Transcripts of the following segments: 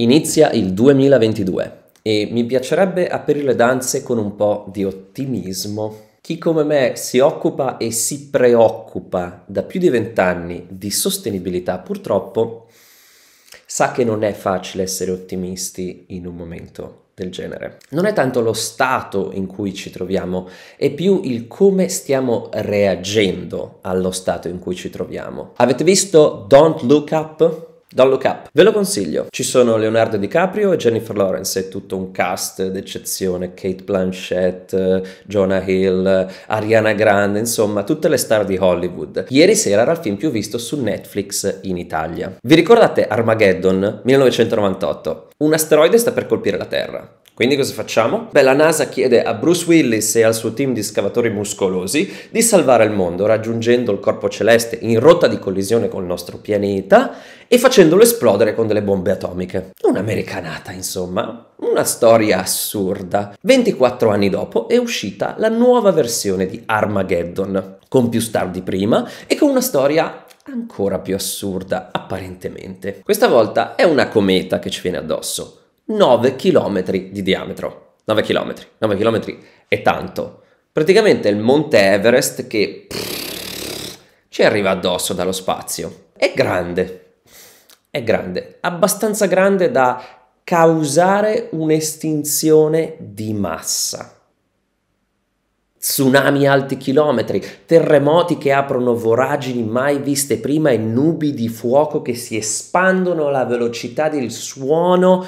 Inizia il 2022 e mi piacerebbe aprire le danze con un po' di ottimismo. Chi come me si occupa e si preoccupa da più di vent'anni di sostenibilità purtroppo sa che non è facile essere ottimisti in un momento del genere. Non è tanto lo stato in cui ci troviamo, è più il come stiamo reagendo allo stato in cui ci troviamo. Avete visto Don't Look Up? Don't Look Up. Ve lo consiglio. Ci sono Leonardo DiCaprio e Jennifer Lawrence, è tutto un cast d'eccezione, Kate Blanchett, Jonah Hill, Ariana Grande, insomma, tutte le star di Hollywood. Ieri sera era il film più visto su Netflix in Italia. Vi ricordate Armageddon 1998? Un asteroide sta per colpire la Terra. Quindi cosa facciamo? Beh, la NASA chiede a Bruce Willis e al suo team di scavatori muscolosi di salvare il mondo raggiungendo il corpo celeste in rotta di collisione col nostro pianeta e facendolo esplodere con delle bombe atomiche. Un'americanata, insomma. Una storia assurda. 24 anni dopo è uscita la nuova versione di Armageddon, con più star di prima e con una storia ancora più assurda, apparentemente. Questa volta è una cometa che ci viene addosso 9 km di diametro. 9 km, 9 km è tanto. Praticamente il monte Everest che pff, ci arriva addosso dallo spazio. È grande, è grande, abbastanza grande da causare un'estinzione di massa tsunami alti chilometri, terremoti che aprono voragini mai viste prima e nubi di fuoco che si espandono alla velocità del suono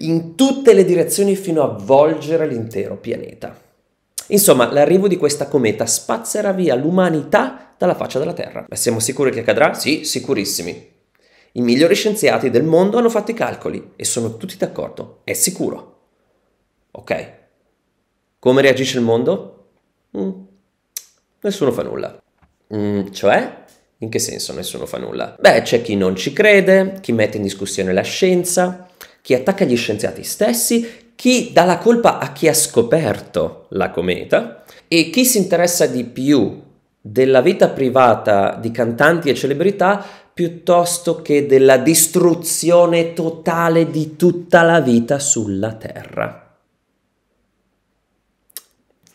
in tutte le direzioni fino a avvolgere l'intero pianeta. Insomma, l'arrivo di questa cometa spazzerà via l'umanità dalla faccia della Terra. Ma siamo sicuri che accadrà? Sì, sicurissimi. I migliori scienziati del mondo hanno fatto i calcoli e sono tutti d'accordo. È sicuro. Ok. Come reagisce il mondo? Mm. Nessuno fa nulla. Mm, cioè? In che senso nessuno fa nulla? Beh, c'è chi non ci crede, chi mette in discussione la scienza, chi attacca gli scienziati stessi, chi dà la colpa a chi ha scoperto la cometa e chi si interessa di più della vita privata di cantanti e celebrità piuttosto che della distruzione totale di tutta la vita sulla Terra.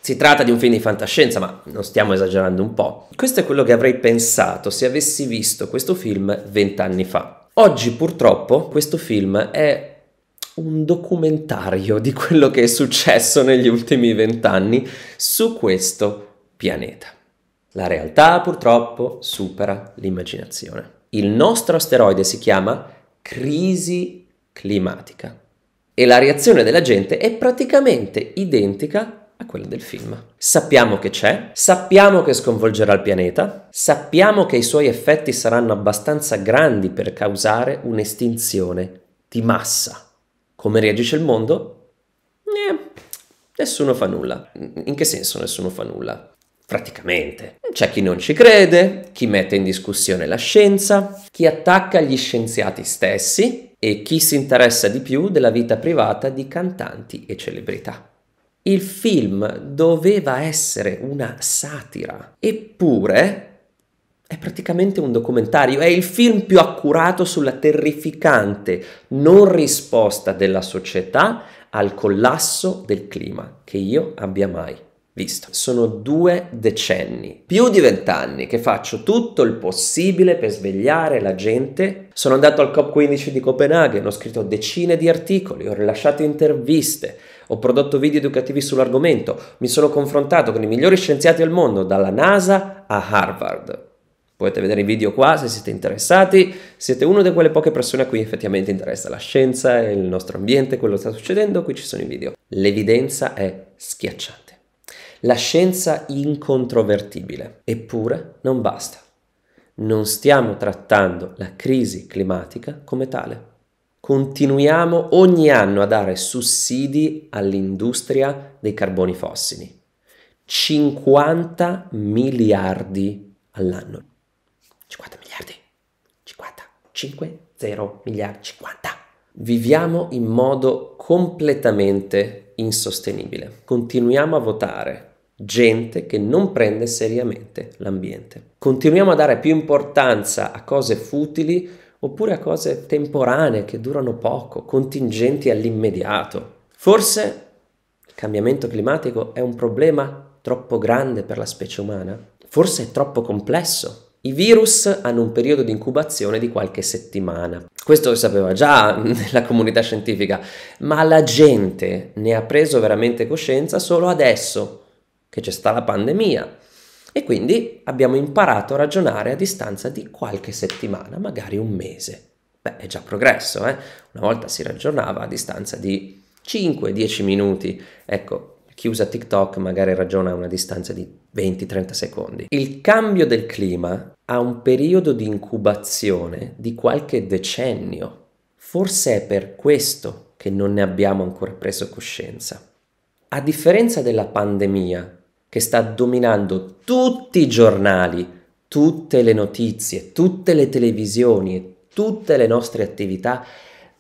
Si tratta di un film di fantascienza, ma non stiamo esagerando un po'. Questo è quello che avrei pensato se avessi visto questo film vent'anni fa. Oggi purtroppo questo film è un documentario di quello che è successo negli ultimi vent'anni su questo pianeta. La realtà purtroppo supera l'immaginazione. Il nostro asteroide si chiama crisi climatica e la reazione della gente è praticamente identica quella del film. Sappiamo che c'è, sappiamo che sconvolgerà il pianeta, sappiamo che i suoi effetti saranno abbastanza grandi per causare un'estinzione di massa. Come reagisce il mondo? Eh, nessuno fa nulla. In che senso nessuno fa nulla? Praticamente. C'è chi non ci crede, chi mette in discussione la scienza, chi attacca gli scienziati stessi e chi si interessa di più della vita privata di cantanti e celebrità. Il film doveva essere una satira, eppure è praticamente un documentario, è il film più accurato sulla terrificante non risposta della società al collasso del clima che io abbia mai visto. Sono due decenni, più di vent'anni che faccio tutto il possibile per svegliare la gente. Sono andato al COP15 di Copenaghen, ho scritto decine di articoli, ho rilasciato interviste, ho prodotto video educativi sull'argomento, mi sono confrontato con i migliori scienziati al mondo, dalla NASA a Harvard. Potete vedere i video qua se siete interessati, siete una di quelle poche persone a cui effettivamente interessa la scienza il nostro ambiente, quello che sta succedendo, qui ci sono i video. L'evidenza è schiacciante. La scienza incontrovertibile, eppure non basta. Non stiamo trattando la crisi climatica come tale continuiamo ogni anno a dare sussidi all'industria dei carboni fossili. 50 miliardi all'anno. 50 miliardi. 50. 5, 0 miliardi. 50. Viviamo in modo completamente insostenibile. Continuiamo a votare gente che non prende seriamente l'ambiente. Continuiamo a dare più importanza a cose futili oppure a cose temporanee che durano poco, contingenti all'immediato. Forse il cambiamento climatico è un problema troppo grande per la specie umana? Forse è troppo complesso i virus hanno un periodo di incubazione di qualche settimana. Questo lo sapeva già nella comunità scientifica, ma la gente ne ha preso veramente coscienza solo adesso che c'è stata la pandemia. E quindi abbiamo imparato a ragionare a distanza di qualche settimana, magari un mese. Beh, è già progresso, eh? Una volta si ragionava a distanza di 5-10 minuti. Ecco, chi usa TikTok magari ragiona a una distanza di 20-30 secondi. Il cambio del clima ha un periodo di incubazione di qualche decennio. Forse è per questo che non ne abbiamo ancora preso coscienza. A differenza della pandemia, che sta dominando tutti i giornali, tutte le notizie, tutte le televisioni e tutte le nostre attività,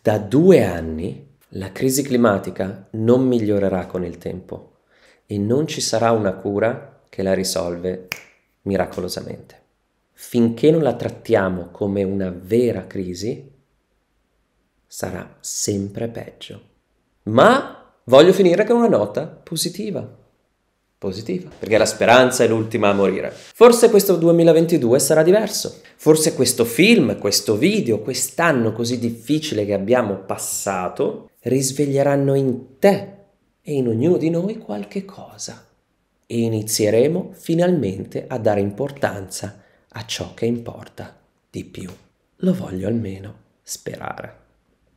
da due anni la crisi climatica non migliorerà con il tempo e non ci sarà una cura che la risolve miracolosamente. Finché non la trattiamo come una vera crisi, sarà sempre peggio. Ma voglio finire con una nota positiva. Positiva, perché la speranza è l'ultima a morire. Forse questo 2022 sarà diverso. Forse questo film, questo video, quest'anno così difficile che abbiamo passato risveglieranno in te e in ognuno di noi qualche cosa e inizieremo finalmente a dare importanza a ciò che importa di più. Lo voglio almeno sperare.